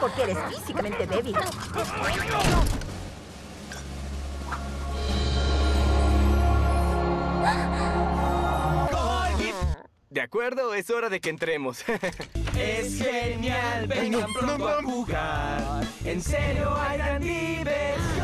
porque eres físicamente débil. De acuerdo, es hora de que entremos. Es genial, vengan pronto a jugar. En serio hay gran.